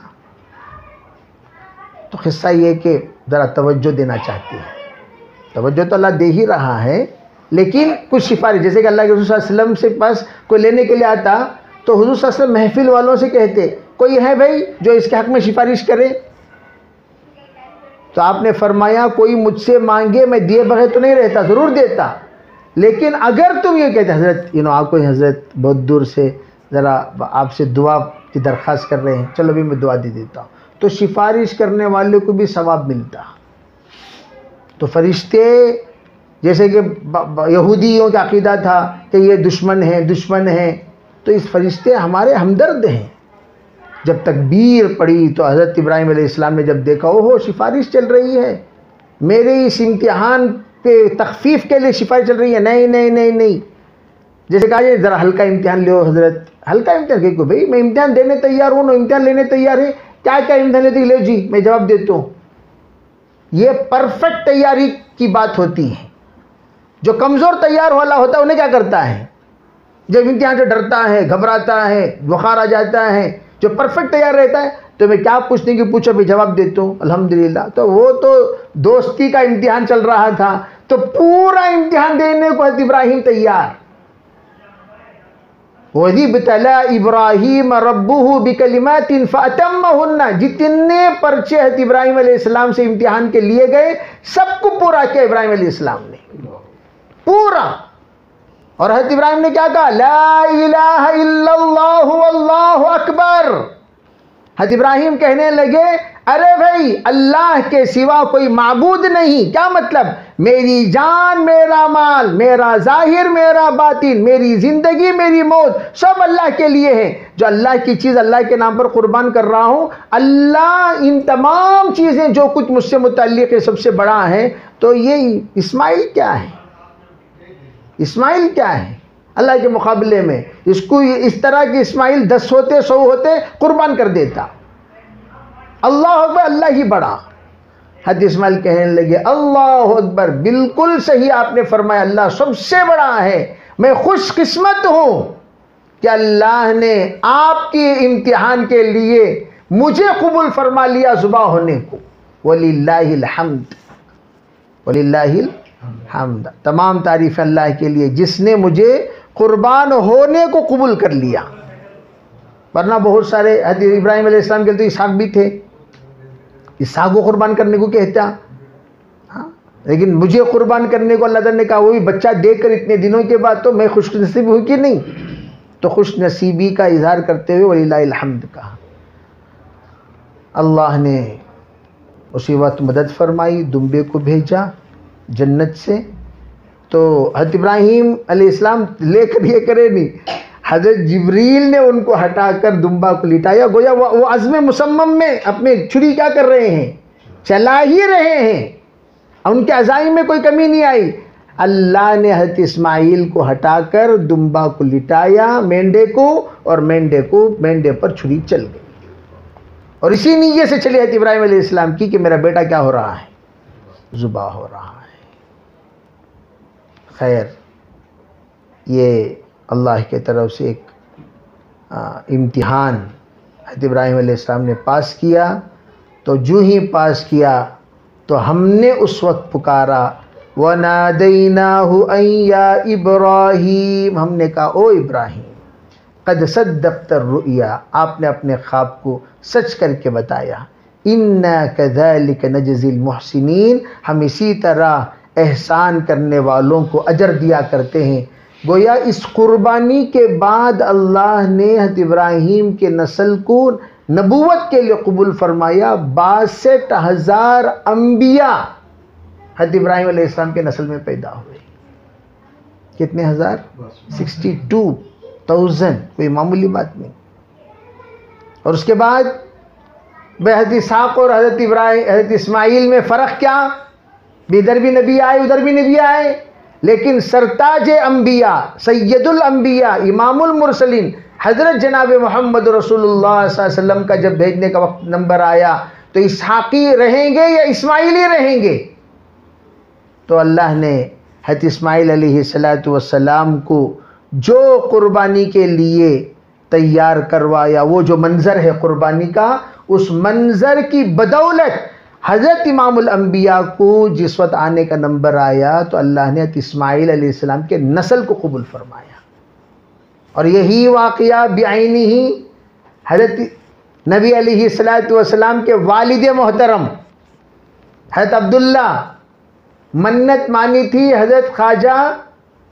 तो किस्सा ये कि ज़रा तवज्जो देना चाहती है। तवज्जो तो अल्लाह दे ही रहा है, लेकिन कुछ सिफारिश, जैसे कि अल्लाह के वसल्लम से पास कोई लेने के लिए आता तो वसल्लम महफिल वालों से कहते, कोई है भाई जो इसके हक़ में सिफारिश करे? तो आपने फरमाया, कोई मुझसे मांगे, मैं दिए बगैर तो नहीं रहता, ज़रूर देता। लेकिन अगर तुम ये कहते, हज़रत यू नो आपको हज़रत बहुत दूर से ज़रा आपसे दुआ की दरख्वास्त कर रहे हैं, चलो भी मैं दुआ दे देता हूँ। तो सिफारिश करने वाले को भी सवाब मिलता। तो फरिश्ते, जैसे कि यहूदियों का अकीदा था कि ये दुश्मन है दुश्मन है तो इस फरिश्ते हमारे हमदर्द हैं। जब तकबीर पड़ी तो हज़रत इब्राहिम इस्लाम ने जब देखा, ओहो, सिफारिश चल रही है। मेरे इस इम्तिहान पे तखफीफ के लिए सिफारिश चल रही है। नहीं नहीं नहीं नहीं। जैसे कहा जाए ज़रा हल्का इम्तिहान लो हज़रत। हल्का इम्तिहान? क्योंकि भाई, मैं इम्तिहान देने तैयार हूँ ना इम्तिहान लेने तैयार है। क्या क्या इम्तिहान लेती ले जी, मैं जवाब देता हूँ। ये परफेक्ट तैयारी की बात होती है। जो कमज़ोर तैयार वाला होता है, उन्हें क्या करता है? जब इम्तिहान से डरता है, घबराता है, बुखार आ जाता है, जो परफेक्ट तैयार रहता है तो मैं क्या पूछने की पूछो, मैं जवाब देता हूँ, अल्हम्दुलिल्लाह। तो वो तो दोस्ती का इम्तिहान चल रहा था तो पूरा इम्तिहान देने को इब्राहिम तैयार। इब्राहिम रब्बू बिकलिमातिन जितने पर्चे हज इब्राहिम अलैहिस्सलाम से इम्तिहान के लिए गए सबको पूरा किया इब्राहिम अलैहिस्सलाम ने पूरा और हज़रत इब्राहिम ने क्या कहा ला इलाहा अकबर हज़रत इब्राहिम कहने लगे अरे भाई, अल्लाह के सिवा कोई माबूद नहीं। क्या मतलब? मेरी जान, मेरा माल, मेरा ज़ाहिर, मेरा बातिन, मेरी ज़िंदगी, मेरी मौत, सब अल्लाह के लिए है। जो अल्लाह की चीज़ अल्लाह के नाम पर कुर्बान कर रहा हूँ, अल्लाह इन तमाम चीज़ें जो कुछ मुझसे मुतलिक है, सबसे बड़ा है तो ये इस्माइल क्या है? इस्माइल क्या है? अल्लाह के मुकाबले में इसको, इस तरह के इस्माइल दस होते, सौ होते, कुर्बान कर देता। अल्लाह अकबर, अल्लाह ही बड़ा। हद इस्माइल कहने लगे, अल्लाह अकबर, बिल्कुल सही आपने फरमाया, अल्लाह सबसे बड़ा है, मैं खुशकिस्मत हूँ कि अल्लाह ने आपके इम्तिहान के लिए मुझे कबूल फरमा लिया जुबा होने को। वलील्लाहिल हमद तमाम तारीफ़ अल्लाह के लिए, जिसने मुझे कुर्बान होने को कबूल कर लिया। वरना बहुत सारे इब्राहिम इस्लाम के तो इसाक भी थे। इसाक को कुर्बान करने को कहता। हाँ लेकिन मुझे कुर्बान करने को अल्लाह ने कहा, वो भी बच्चा देखकर इतने दिनों के बाद तो मैं खुश नसीब हुई कि नहीं? तो खुश नसीबी का इजहार करते हुए वलीलाहमद कहा। अल्लाह ने उसी वक्त मदद फरमाई दुम्बे को भेजा जन्नत से। तो हत इब्राहिम अलैहिस्सलाम लेकर ये करे नहीं। हज़रत जबरील ने उनको हटाकर दुम्बा को लिटाया। गोया वो, वो अज़म मुसम्मम में अपने छुरी क्या कर रहे हैं? चला ही रहे हैं। उनके अजाई में कोई कमी नहीं आई। अल्लाह ने हज़रत इस्माइल को हटाकर दुम्बा को लिटाया मेंढे को और मेंढे को मेंढे पर छुरी चल गई। और इसी नीयत से चली हज़रत इब्राहिम इस्लाम की कि मेरा बेटा क्या हो रहा है? जुबा हो रहा है। खैर ये अल्लाह के तरफ़ से एक इम्तिहान हज़रत इब्राहिम ने पास किया। तो जो ही पास किया तो हमने उस वक्त पुकारा व नादईनाया इब्राहिम। हमने कहा, ओ इब्राहिम, कद सदफ्तर रुया, आपने अपने ख्वाब को सच करके बताया। इन कदलिक नजजिल मोहसिन हम इसी तरह एहसान करने वालों को अजर दिया करते हैं। गोया इस कुर्बानी के बाद अल्लाह ने हत इब्राहिम के नस्ल को नबूवत के लिए कबूल फरमाया, बासठ हज़ार अम्बिया हत इब्राहिम इस्लाम के नस्ल में पैदा हुए। कितने हज़ार? सिक्सटी टू थाउज़ेंड, कोई मामूली बात नहीं। और उसके बाद हज़रत इसाक और हज़रत इब्राहिम, हज़रत इस्माइल में फ़र्क क्या? इधर भी नबी आए, उधर भी नबी आए। लेकिन सरताज अम्बिया सैदुल अम्बिया इमामुल मुरसलिन, हज़रत जनाब मोहम्मद रसूलुल्लाह का जब भेजने का वक्त नंबर आया तो इसहाकी रहेंगे या इस्माइली रहेंगे? तो अल्लाह ने हत इस्माईल सलाम को जो कुर्बानी के लिए तैयार करवाया, वो जो मंज़र है कुर्बानी का, उस मंज़र की बदौलत हज़रत इमामबिया को जिस वक्त आने का नंबर आया तो अल्लाह ने इस्माईल के नस्ल को कबूल फरमाया। और यही वाक़ बेआनी ही हज़रत नबी सलाम के वालिद मोहतरम हज़रत अब्दुल्ला मन्नत मानी थी हज़रत ख्वाजा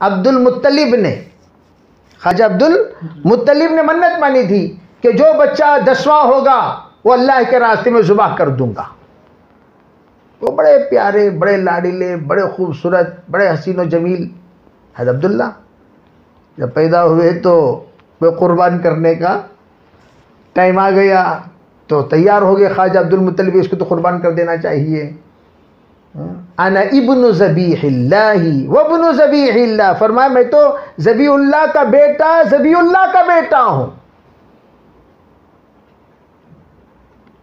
अब्दुल मुत्तलिब ने। ख्वाजा अब्दुल मुत्तलिब ने मन्नत मानी थी कि जो बच्चा दसवां होगा, वो अल्लाह के रास्ते में जुबा कर दूँगा। वो बड़े प्यारे, बड़े लाडीले, बड़े खूबसूरत, बड़े हसीन जमील हज अब्दुल्ला जब पैदा हुए तो वे कुर्बान करने का टाइम आ गया तो तैयार हो गए ख्वाजा अब्दुल मुतलब इसको तो कुर्बान कर देना चाहिए। अना इब्न जबी वबन जबी फरमाया, मैं तो जबी का बेटा जबी का बेटा हूँ।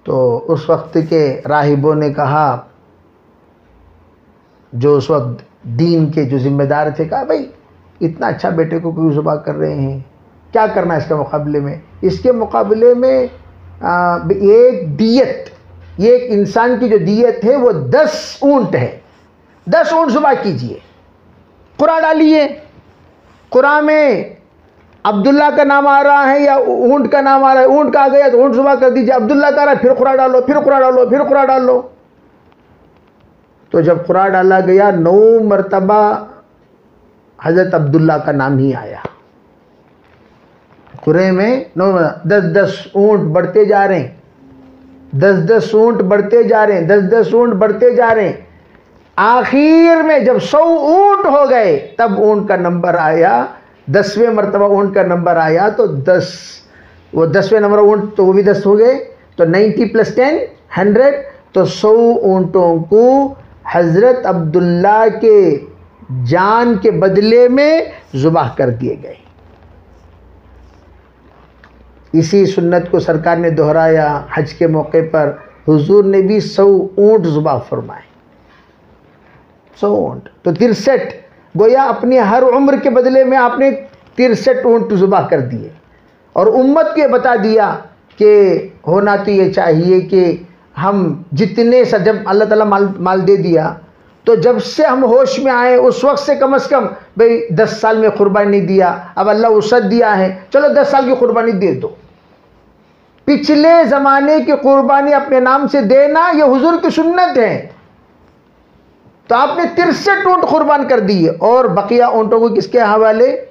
तो उस वक्त के राहिबों ने कहा जो उस वक्त दीन के जो जिम्मेदार थे कहा भाई इतना अच्छा बेटे को क्यों जुबा कर रहे हैं? क्या करना है इसके मुकाबले में? इसके मुकाबले में आ, एक दियत ये एक इंसान की जो दियत है वो दस ऊँट है। दस ऊँट जुबा कीजिए। कुरा डालिए। कुरा में अब्दुल्ला का नाम आ रहा है या ऊँट का नाम आ रहा है? ऊँट का आ गया तो ऊँट जुबा कर दीजिए। अब्दुल्ला का आ रहा है फिर कुरा डालो फिर कुरा डालो फिर कुरा डालो। तो जब कुरा डाला गया, नौ मरतबा हज़रत अब्दुल्ला का नाम ही आया। कुरे में नौ दस दस ऊँट बढ़ते जा रहे हैं। दस दस ऊँट बढ़ते जा रहे हैं दस दस ऊँट बढ़ते जा रहे हैं। आखिर में जब सौ ऊँट हो गए, तब ऊँट का नंबर आया, दसवें मरतबा ऊँट का नंबर आया तो दस। वो दसवें नंबर ऊँट तो वो भी दस हो गए तो नाइन्टी प्लस टेन, हंड्रेड तो सौ ऊँटों को हज़रत अब्दुल्ला के जान के बदले में जुबाह कर दिए गए। इसी सुन्नत को सरकार ने दोहराया। हज के मौके पर हुजूर ने भी सौ ऊँट जुबा फरमाए। सौ ऊँट तो तिरसठ, गोया अपनी हर उम्र के बदले में आपने तिरसठ ऊँट जुबा कर दिए। और उम्मत को बता दिया कि होना तो ये चाहिए कि हम जितने सा जब अल्लाह ताला माल माल दे दिया तो जब से हम होश में आए, उस वक्त से कम अज़ कम, भाई, दस साल में कुर्बानी दिया, अब अल्लाह उसद दिया है, चलो दस साल की कुर्बानी दे दो। पिछले ज़माने की कुर्बानी अपने नाम से देना, ये हुजूर की सुन्नत है। तो आपने तिरसठ ऊँट कुर्बान कर दिए, और बकिया ऊँटों को किसके हवाले?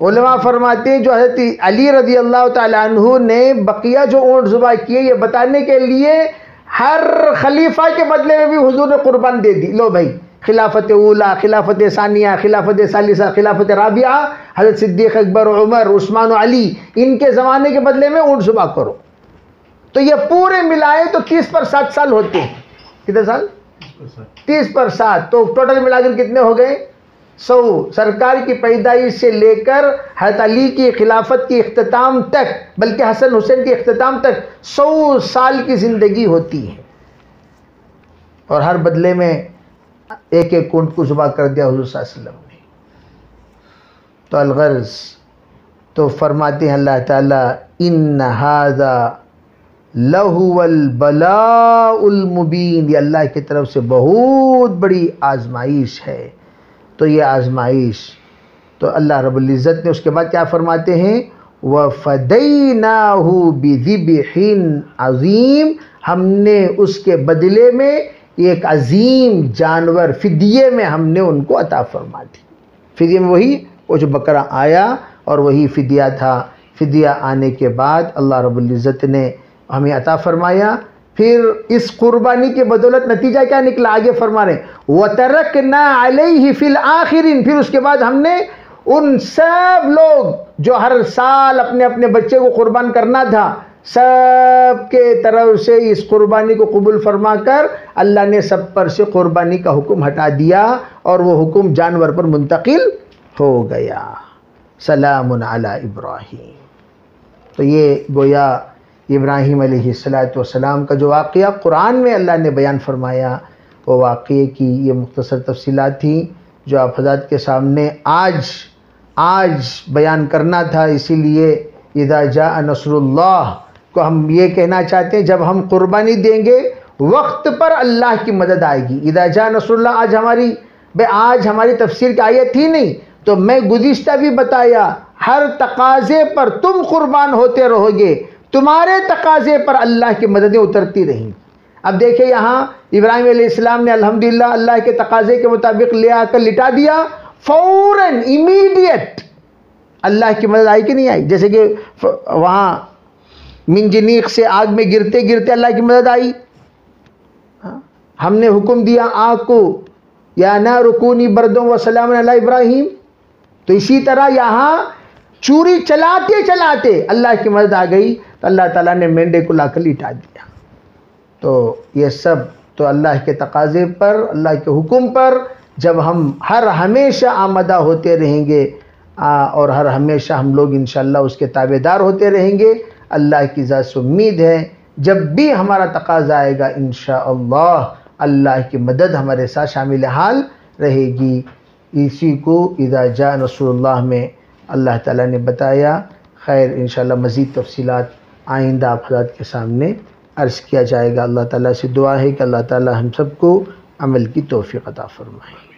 उलमा फरमाते हैं, जो हज़रत अली रज़ी अल्लाह तु ने बकिया जो ऊँट जुबा किए, ये बताने के लिए हर खलीफा के बदले में भी हुजूर ने कुर्बान दे दी। लो भाई, खिलाफत उला खिलाफत सानिया, खिलाफत सालिसा, खिलाफत राबिया, हज़रत सिद्दीक अकबर, उमर, उस्मान, अली, इनके ज़माने के बदले में ऊँट जुबा करो। तो ये पूरे मिलाए तो तीस पर सात साल होते हैं। कितने साल? तीस पर सात। तो टोटल मिलाकर कितने हो गए? सौ सरकार की पैदाइश से लेकर हज़रत अली की खिलाफत की अख्ताम तक, बल्कि हसन हुसैन की अख्ताम तक सौ साल की ज़िंदगी होती है। और हर बदले में एक एक कुंट को जुबा कर दिया हजूर वसल्लम ने। तो अलगर्ज तो फरमाते हैं अल्लाह ताला इन हाजा लहुवल बलाउलमुबीन ये अल्लाह की तरफ़ से बहुत बड़ी आजमाइश है। तो ये आजमाइश। तो अल्लाह रबुल्ज़त ने उसके बाद क्या फरमाते हैं? व फ़दई नाहू अज़ीम हमने उसके बदले में एक अजीम जानवर फिदिये में हमने उनको अता फरमा दी फिदिये में वही वो जो बकरा आया और वही फिदिया था। फिदिया आने के बाद अल्लाह रबुल्ज़त ने हमें अता फरमाया। फिर इस कुर्बानी के बदौलत नतीजा क्या निकला? आगे फरमा रहे व तरक ना ही फिल आखिरिन. फिर उसके बाद हमने उन सब लोग जो हर साल अपने अपने बच्चे को कुर्बान करना था, सब के तरफ़ से इस कुर्बानी को कबूल फरमा कर अल्लाह ने सब पर से कुर्बानी का हुक्म हटा दिया और वो हुक्म जानवर पर मुंतकिल हो गया। सलाम अला इब्राहिम। तो ये गोया इब्राहिम सलाम का जो वाक़ कुरान में अल्लाह ने बयान फरमाया, वो वाक़े की ये मुख्तसर तफसीलात थी जो आप हज़रत के सामने आज आज बयान करना था। इसीलिए इदा जा नसरुल्लाह को हम ये कहना चाहते हैं, जब हम कुर्बानी देंगे, वक्त पर अल्लाह की मदद आएगी। इदा जा नसरुल्लाह, आज हमारी भाई आज हमारी तफसीर की आयत थी नहीं तो मैं गुज्त भी बताया, हर तकाजे पर तुम कुर्बान होते रहोगे। तुम्हारे तकाजे पर अल्लाह की मददें उतरती रहीं। अब देखिए यहाँ इब्राहिम इस्लाम ने अल्हम्दुलिल्लाह अल्लाह के तकाजे के मुताबिक ले आकर लिटा दिया, फ़ौरन इमीडिएट अल्लाह की मदद आई कि नहीं आई? जैसे कि वहाँ मिंजनीक से आग में गिरते गिरते अल्लाह की मदद आई। हाँ? हमने हुक्म दिया आग को, या ना रुकूनी बर्दों व सलाम इब्राहिम। तो इसी तरह यहाँ चूरी चलाते चलाते अल्लाह की मदद आ गई। तो अल्लाह ताला ने मेंढे को लाकर लिटा दिया। तो ये सब तो अल्लाह के तकाजे पर अल्लाह के हुक्म पर जब हम हर हमेशा आमदा होते रहेंगे आ, और हर हमेशा हम लोग इन उसके ताबेदार होते रहेंगे अल्लाह की ज़ात से उम्मीद है जब भी हमारा तकाजा आएगा इन अल्लाह की मदद हमारे साथ शामिल हाल रहेगी। इसी को इदा जा नसरुल्लाह में अल्लाह ताला ने बताया। खैर इन मज़ीद तफसीलात आइंदा अफराद के सामने अर्ज़ किया जाएगा। अल्लाह ताला से दुआ है कि अल्लाह ताला हम सबको अमल की तोफ़ी अता फ़रमाए।